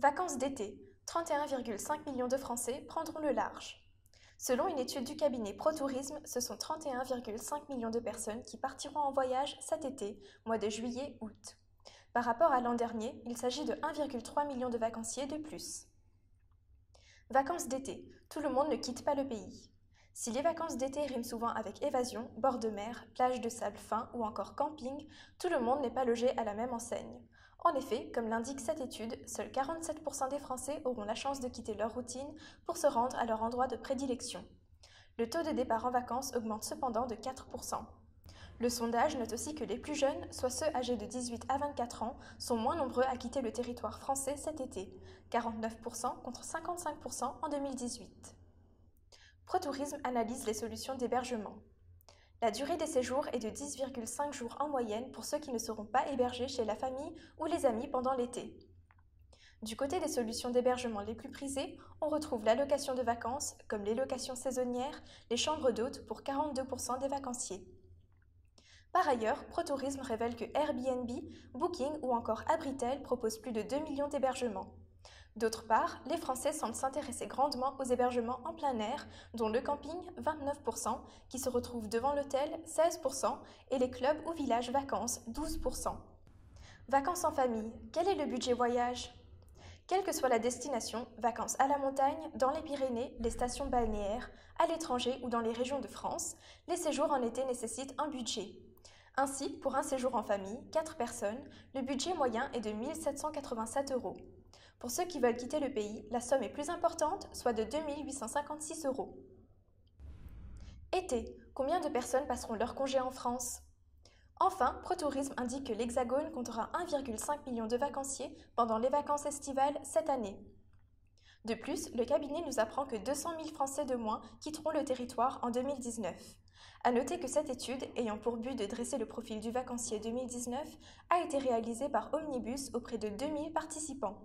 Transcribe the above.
Vacances d'été. 31,5 millions de Français prendront le large. Selon une étude du cabinet ProTourisme, ce sont 31,5 millions de personnes qui partiront en voyage cet été, mois de juillet-août. Par rapport à l'an dernier, il s'agit de 1,3 million de vacanciers de plus. Vacances d'été. Tout le monde ne quitte pas le pays. Si les vacances d'été riment souvent avec évasion, bord de mer, plage de sable fin ou encore camping, tout le monde n'est pas logé à la même enseigne. En effet, comme l'indique cette étude, seuls 47% des Français auront la chance de quitter leur routine pour se rendre à leur endroit de prédilection. Le taux de départ en vacances augmente cependant de 4%. Le sondage note aussi que les plus jeunes, soit ceux âgés de 18 à 24 ans, sont moins nombreux à quitter le territoire français cet été, 49% contre 55% en 2018. ProTourisme analyse les solutions d'hébergement. La durée des séjours est de 10,5 jours en moyenne pour ceux qui ne seront pas hébergés chez la famille ou les amis pendant l'été. Du côté des solutions d'hébergement les plus prisées, on retrouve l'allocation de vacances, comme les locations saisonnières, les chambres d'hôtes pour 42% des vacanciers. Par ailleurs, ProTourisme révèle que Airbnb, Booking ou encore Abritel proposent plus de 2 millions d'hébergements. D'autre part, les Français semblent s'intéresser grandement aux hébergements en plein air, dont le camping 29%, qui se retrouve devant l'hôtel 16%, et les clubs ou villages vacances 12%. Vacances en famille, quel est le budget voyage? Quelle que soit la destination, vacances à la montagne, dans les Pyrénées, les stations balnéaires, à l'étranger ou dans les régions de France, les séjours en été nécessitent un budget. Ainsi, pour un séjour en famille, 4 personnes, le budget moyen est de 1787 euros. Pour ceux qui veulent quitter le pays, la somme est plus importante, soit de 2856 euros. Été, combien de personnes passeront leur congé en France? Enfin, ProTourisme indique que l'Hexagone comptera 1,5 million de vacanciers pendant les vacances estivales cette année. De plus, le cabinet nous apprend que 200 000 Français de moins quitteront le territoire en 2019. À noter que cette étude, ayant pour but de dresser le profil du vacancier 2019, a été réalisée par Omnibus auprès de 2000 participants.